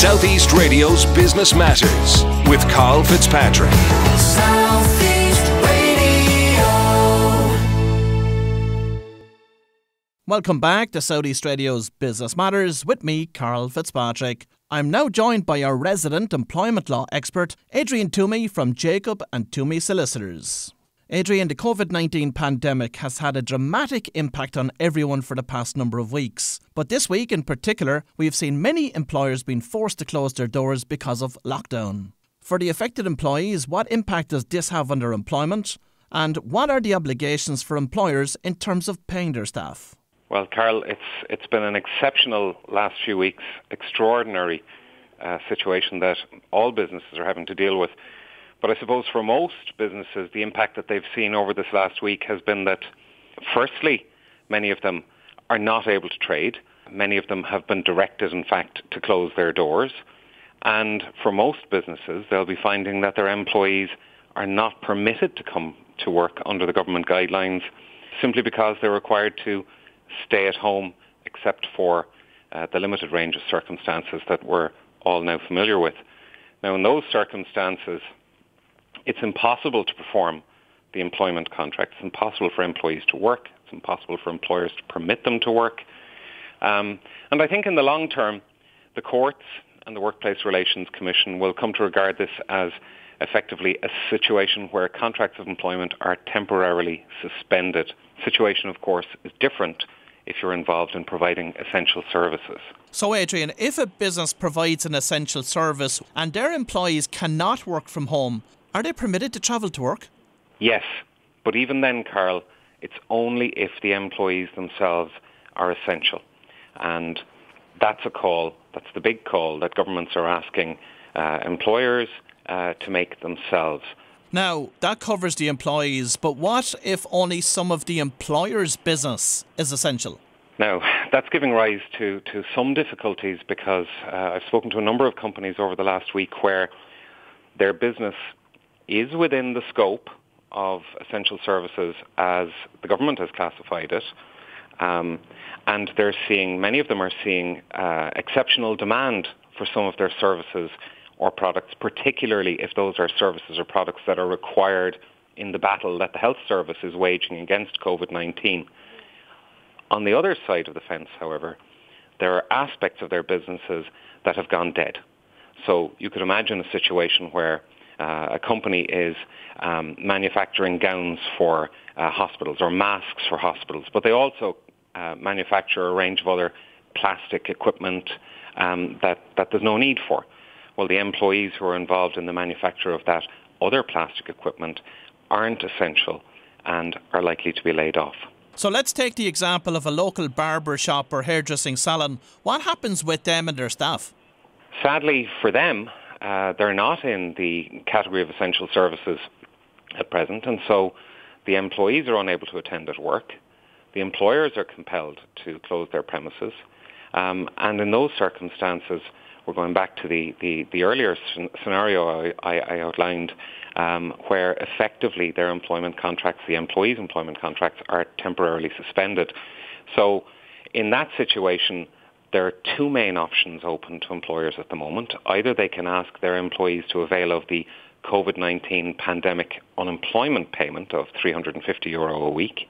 Southeast Radio's Business Matters with Karl Fitzpatrick. Southeast Radio. Welcome back to Southeast Radio's Business Matters with me, Karl Fitzpatrick. I'm now joined by our resident employment law expert, Adrian Twomey from Jacob and Twomey Solicitors. Adrian, the COVID 19 pandemic has had a dramatic impact on everyone for the past number of weeks. But this week in particular, we've seen many employers being forced to close their doors because of lockdown. For the affected employees, what impact does this have on their employment? And what are the obligations for employers in terms of paying their staff? Well, Karl, it's it's been an exceptional last few weeks, extraordinary uh, situation that all businesses are having to deal with. But I suppose for most businesses, the impact that they've seen over this last week has been that, firstly, many of them are not able to trade. Many of them have been directed, in fact, to close their doors. And for most businesses, they'll be finding that their employees are not permitted to come to work under the government guidelines simply because they're required to stay at home except for uh, the limited range of circumstances that we're all now familiar with. Now, in those circumstances, it's impossible to perform the employment contract. It's impossible for employees to work. It's impossible for employers to permit them to work. Um, and I think in the long term, the courts and the Workplace Relations Commission will come to regard this as effectively a situation where contracts of employment are temporarily suspended. Situation, of course, is different if you're involved in providing essential services. So, Adrian, if a business provides an essential service and their employees cannot work from home, are they permitted to travel to work? Yes, but even then, Karl, it's only if the employees themselves are essential. And that's a call, that's the big call that governments are asking uh, employers uh, to make themselves. Now, that covers the employees, but what if only some of the employer's business is essential? Now, that's giving rise to, to some difficulties because uh, I've spoken to a number of companies over the last week where their business is within the scope of essential services as the government has classified it. Um, and they're seeing, many of them are seeing uh, exceptional demand for some of their services or products, particularly if those are services or products that are required in the battle that the health service is waging against COVID-19. On the other side of the fence, however, there are aspects of their businesses that have gone dead. So you could imagine a situation where uh, a company is um, manufacturing gowns for uh, hospitals or masks for hospitals, but they also uh, manufacture a range of other plastic equipment um, that, that there's no need for. Well, the employees who are involved in the manufacture of that other plastic equipment aren't essential and are likely to be laid off. So let's take the example of a local barber shop or hairdressing salon. What happens with them and their staff? Sadly for them, uh, they're not in the category of essential services at present, and so the employees are unable to attend at work. The employers are compelled to close their premises. Um, and in those circumstances, we're going back to the, the, the earlier scenario I, I, outlined, um, where effectively their employment contracts, the employees' employment contracts, are temporarily suspended. So in that situation, there are two main options open to employers at the moment. Either they can ask their employees to avail of the COVID-19 pandemic unemployment payment of 350 euro a week,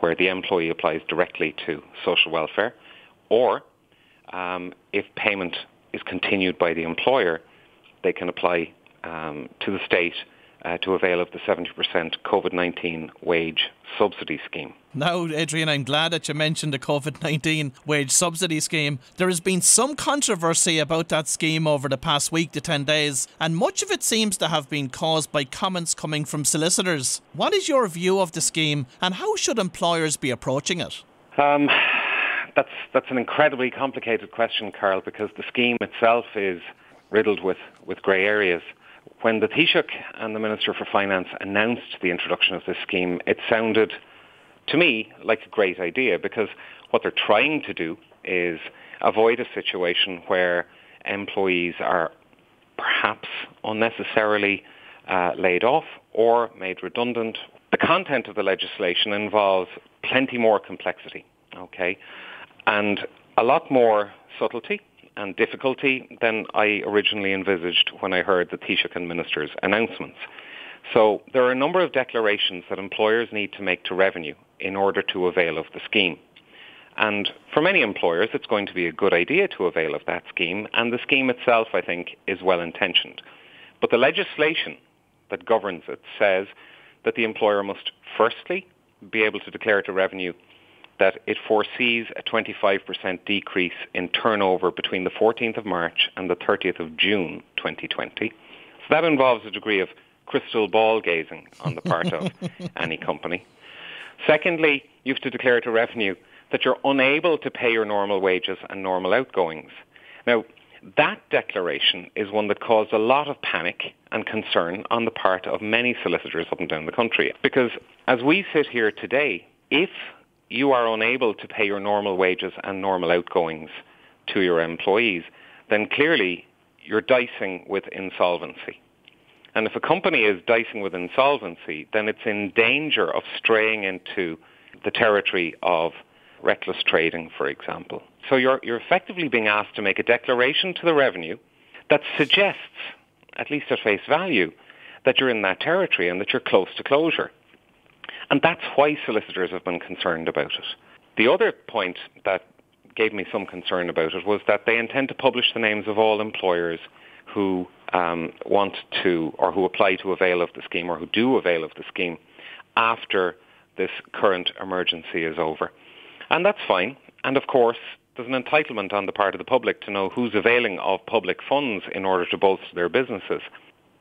where the employee applies directly to social welfare, or um, if payment is continued by the employer, they can apply um, to the state uh, to avail of the 70% COVID-19 wage subsidy scheme. Now, Adrian, I'm glad that you mentioned the COVID 19 wage subsidy scheme. There has been some controversy about that scheme over the past week to 10 days, and much of it seems to have been caused by comments coming from solicitors. What is your view of the scheme, and how should employers be approaching it? Um, that's, that's an incredibly complicated question, Karl, because the scheme itself is riddled with, with grey areas. When the Taoiseach and the Minister for Finance announced the introduction of this scheme, it sounded to me like a great idea because what they're trying to do is avoid a situation where employees are perhaps unnecessarily uh, laid off or made redundant. The content of the legislation involves plenty more complexity, okay, and a lot more subtlety and difficulty than I originally envisaged when I heard the Taoiseach and Minister's announcements. So there are a number of declarations that employers need to make to revenue in order to avail of the scheme. And for many employers, it's going to be a good idea to avail of that scheme, and the scheme itself, I think, is well intentioned. But the legislation that governs it says that the employer must firstly be able to declare to revenue that it foresees a 25% decrease in turnover between the 14th of March and the 30th of June 2020. So that involves a degree of crystal ball gazing on the part of any company. Secondly, you have to declare to revenue that you're unable to pay your normal wages and normal outgoings. Now, that declaration is one that caused a lot of panic and concern on the part of many solicitors up and down the country. Because as we sit here today, if you are unable to pay your normal wages and normal outgoings to your employees, then clearly you're dicing with insolvency. And if a company is dicing with insolvency, then it's in danger of straying into the territory of reckless trading, for example. So you're, you're effectively being asked to make a declaration to the revenue that suggests, at least at face value, that you're in that territory and that you're close to closure. And that's why solicitors have been concerned about it. The other point that gave me some concern about it was that they intend to publish the names of all employers who um, want to or who apply to avail of the scheme or who do avail of the scheme after this current emergency is over. And that's fine. And of course, there's an entitlement on the part of the public to know who's availing of public funds in order to bolster their businesses.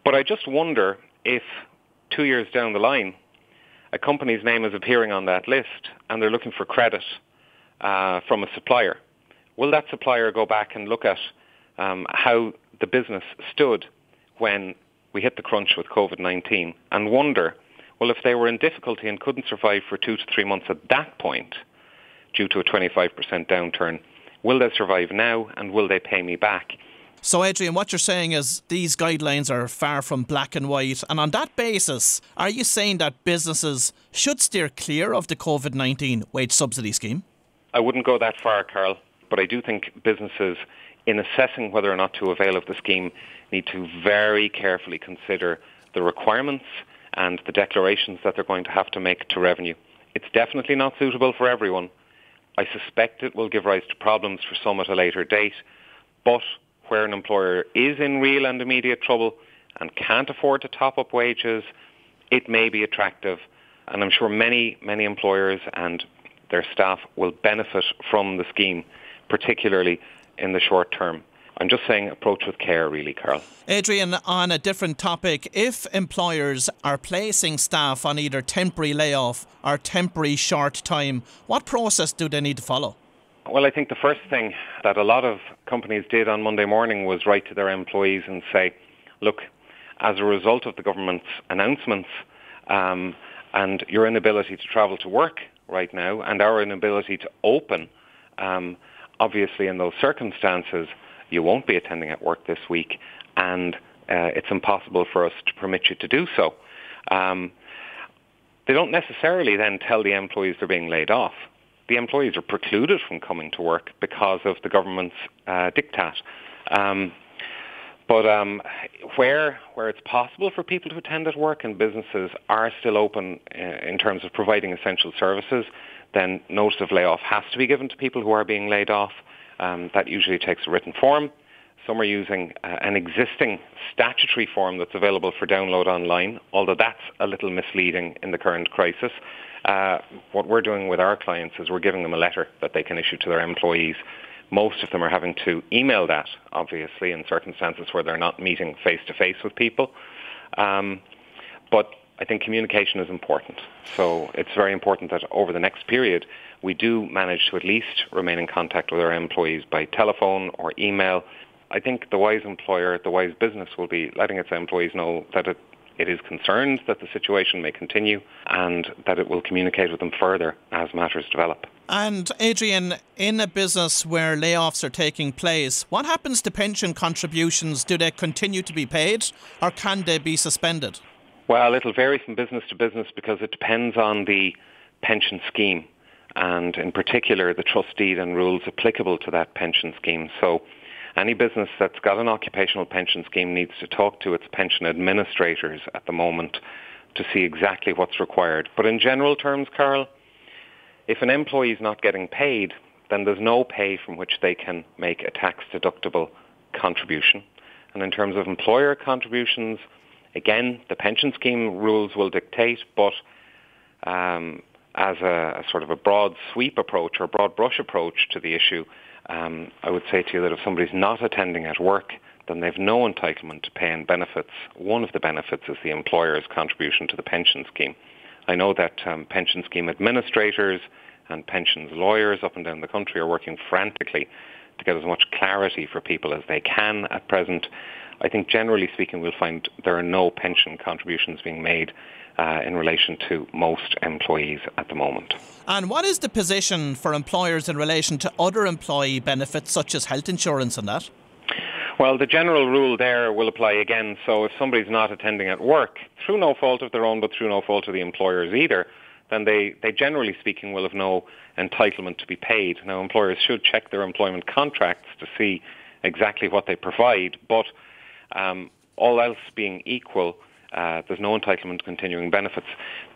But I just wonder if two years down the line, a company's name is appearing on that list and they're looking for credit uh, from a supplier. Will that supplier go back and look at um, how the business stood when we hit the crunch with COVID-19 and wonder, well, if they were in difficulty and couldn't survive for two to three months at that point, due to a 25% downturn. Will they survive now and will they pay me back? So, Adrian, what you're saying is these guidelines are far from black and white. And on that basis, are you saying that businesses should steer clear of the COVID 19 wage subsidy scheme? I wouldn't go that far, Karl, but I do think businesses, in assessing whether or not to avail of the scheme, need to very carefully consider the requirements and the declarations that they're going to have to make to revenue. It's definitely not suitable for everyone, I suspect it will give rise to problems for some at a later date, but where an employer is in real and immediate trouble and can't afford to top up wages, it may be attractive. And I'm sure many, many employers and their staff will benefit from the scheme, particularly in the short term. I'm just saying approach with care, really, Karl. Adrian, on a different topic, if employers are placing staff on either temporary layoff or temporary short time, what process do they need to follow? Well, I think the first thing that a lot of companies did on Monday morning was write to their employees and say, look, as a result of the government's announcements um, and your inability to travel to work right now and our inability to open, um, obviously in those circumstances, you won't be attending at work this week, and uh, it's impossible for us to permit you to do so. Um, they don't necessarily then tell the employees they're being laid off. The employees are precluded from coming to work because of the government's uh, diktat. Um, but um, where where it's possible for people to attend at work and businesses are still open uh, in terms of providing essential services, then notice of layoff has to be given to people who are being laid off. Um, that usually takes a written form. Some are using uh, an existing statutory form that's available for download online, although that's a little misleading in the current crisis. Uh, what we're doing with our clients is we're giving them a letter that they can issue to their employees. Most of them are having to email that, obviously, in circumstances where they're not meeting face to face with people. Um, but I think communication is important. So it's very important that over the next period, we do manage to at least remain in contact with our employees by telephone or email. I think the wise employer, the wise business will be letting its employees know that it, it is concerned that the situation may continue and that it will communicate with them further as matters develop. And Adrian, in a business where layoffs are taking place, what happens to pension contributions? Do they continue to be paid or can they be suspended? Well, it'll vary from business to business because it depends on the pension scheme and in particular the trust deed and rules applicable to that pension scheme. So Any business that's got an occupational pension scheme needs to talk to its pension administrators at the moment to see exactly what's required. But in general terms, Karl, if an employee is not getting paid, then there's no pay from which they can make a tax deductible contribution. And in terms of employer contributions, again, the pension scheme rules will dictate, but um, as a, a, sort of a broad sweep approach or broad brush approach to the issue, um, I would say to you that if somebody's not attending at work, then they've no entitlement to pay in benefits. One of the benefits is the employer's contribution to the pension scheme. I know that um, pension scheme administrators and pensions lawyers up and down the country are working frantically to get as much clarity for people as they can at present. I think generally speaking we'll find there are no pension contributions being made uh, in relation to most employees at the moment. And what is the position for employers in relation to other employee benefits such as health insurance and that? Well, the general rule there will apply again. So if somebody's not attending at work, through no fault of their own, but through no fault of the employers either, then they, they generally speaking will have no entitlement to be paid. Now, employers should check their employment contracts to see exactly what they provide, but um, all else being equal, uh, there's no entitlement to continuing benefits.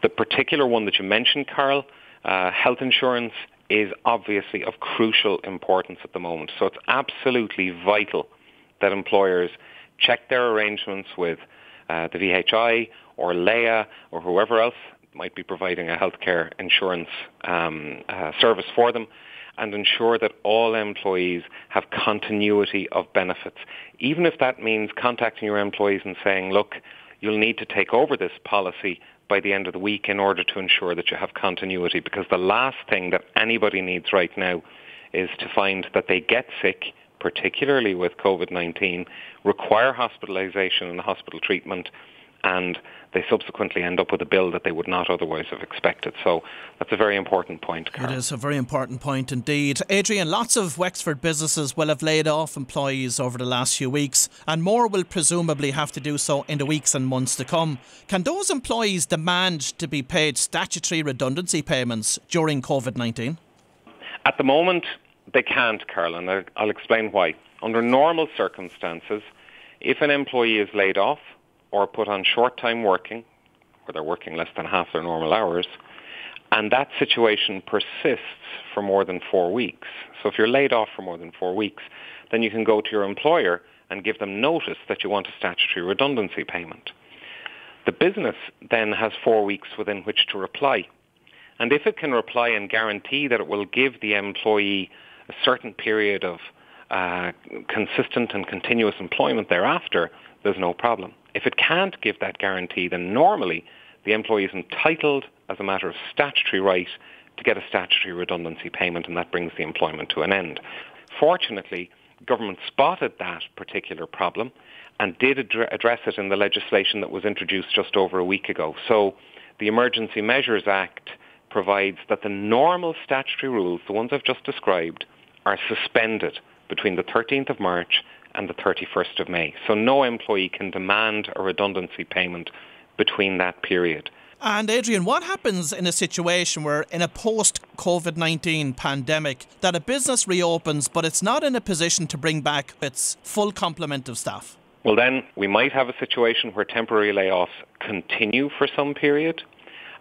The particular one that you mentioned, Karl, uh, health insurance is obviously of crucial importance at the moment. So it's absolutely vital that employers check their arrangements with uh, the VHI or Laya or whoever else might be providing a healthcare insurance um, uh, service for them and ensure that all employees have continuity of benefits. Even if that means contacting your employees and saying, look, you'll need to take over this policy by the end of the week in order to ensure that you have continuity because the last thing that anybody needs right now is to find that they get sick particularly with COVID-19, require hospitalization and hospital treatment and they subsequently end up with a bill that they would not otherwise have expected. So that's a very important point. Karl. It is a very important point indeed. Adrian, lots of Wexford businesses will have laid off employees over the last few weeks, and more will presumably have to do so in the weeks and months to come. Can those employees demand to be paid statutory redundancy payments during COVID 19? At the moment, they can't, Karl, and I'll explain why. Under normal circumstances, if an employee is laid off or put on short-time working, where they're working less than half their normal hours, and that situation persists for more than four weeks. So if you're laid off for more than four weeks, then you can go to your employer and give them notice that you want a statutory redundancy payment. The business then has four weeks within which to reply. And if it can reply and guarantee that it will give the employee a certain period of uh, consistent and continuous employment thereafter, there's no problem. If it can't give that guarantee, then normally the employee is entitled, as a matter of statutory right, to get a statutory redundancy payment, and that brings the employment to an end. Fortunately, government spotted that particular problem and did address it in the legislation that was introduced just over a week ago. So the Emergency Measures Act provides that the normal statutory rules, the ones I've just described, are suspended between the 13th of March and the 31st of May. So no employee can demand a redundancy payment between that period. And Adrian, what happens in a situation where, in a post COVID 19 pandemic, that a business reopens but it's not in a position to bring back its full complement of staff? Well, then we might have a situation where temporary layoffs continue for some period.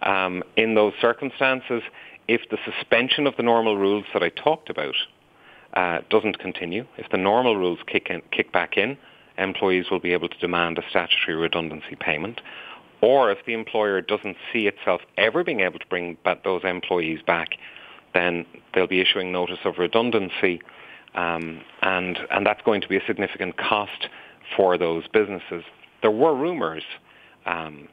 Um, in those circumstances, if the suspension of the normal rules that I talked about uh, doesn't continue, if the normal rules kick, in, kick back in, employees will be able to demand a statutory redundancy payment. Or if the employer doesn't see itself ever being able to bring those employees back, then they'll be issuing notice of redundancy, um, and and that's going to be a significant cost for those businesses. There were rumours um,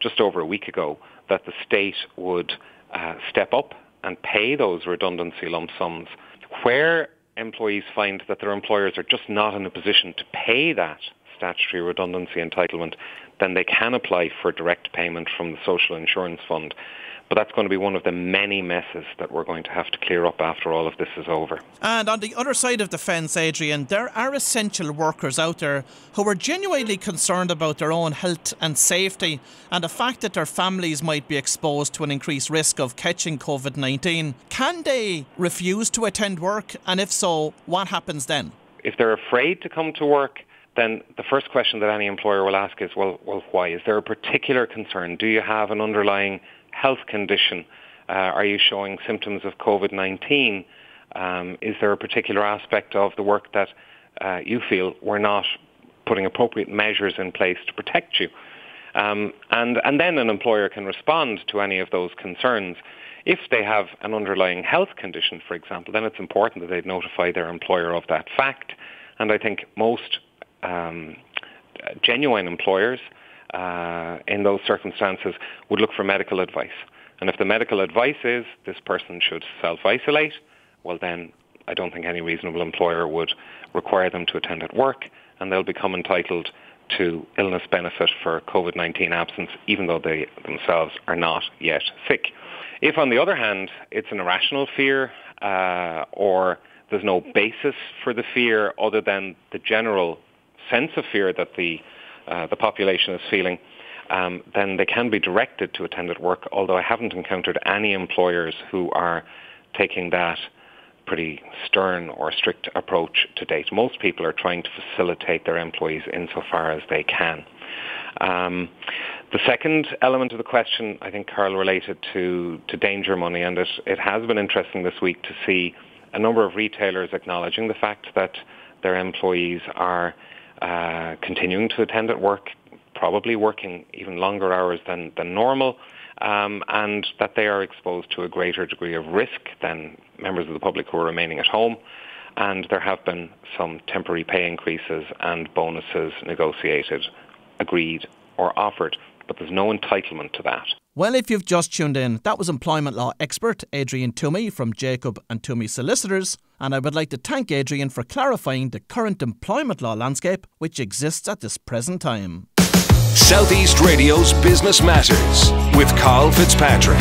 just over a week ago that the state would uh, step up and pay those redundancy lump sums where employees find that their employers are just not in a position to pay that statutory redundancy entitlement, then they can apply for direct payment from the Social Insurance Fund. But that's going to be one of the many messes that we're going to have to clear up after all of this is over. And on the other side of the fence, Adrian, there are essential workers out there who are genuinely concerned about their own health and safety and the fact that their families might be exposed to an increased risk of catching COVID 19. Can they refuse to attend work? And if so, what happens then? if they're afraid to come to work, then the first question that any employer will ask is, well, well, why? Is there a particular concern? Do you have an underlying health condition? Uh, are you showing symptoms of COVID-19? Um, is there a particular aspect of the work that uh, you feel we're not putting appropriate measures in place to protect you? Um, and, and then an employer can respond to any of those concerns. If they have an underlying health condition, for example, then it's important that they notify their employer of that fact. And I think most um, genuine employers uh, in those circumstances would look for medical advice. And if the medical advice is this person should self-isolate, well then I don't think any reasonable employer would require them to attend at work and they'll become entitled to illness benefit for COVID-19 absence even though they themselves are not yet sick. If on the other hand it's an irrational fear uh, or there's no basis for the fear other than the general sense of fear that the uh, the population is feeling, um, then they can be directed to attend at work. Although I haven't encountered any employers who are taking that pretty stern or strict approach to date. Most people are trying to facilitate their employees insofar as they can. Um, the second element of the question, I think, Karl, related to, to danger money, and it, it has been interesting this week to see a number of retailers acknowledging the fact that their employees are uh, continuing to attend at work, probably working even longer hours than, than normal, um, and that they are exposed to a greater degree of risk than members of the public who are remaining at home. And there have been some temporary pay increases and bonuses negotiated, agreed or offered, but there's no entitlement to that. Well, if you've just tuned in, that was employment law expert Adrian Twomey from Jacob and Twomey Solicitors, and I would like to thank Adrian for clarifying the current employment law landscape which exists at this present time. Southeast Radio's Business Matters with Karl Fitzpatrick.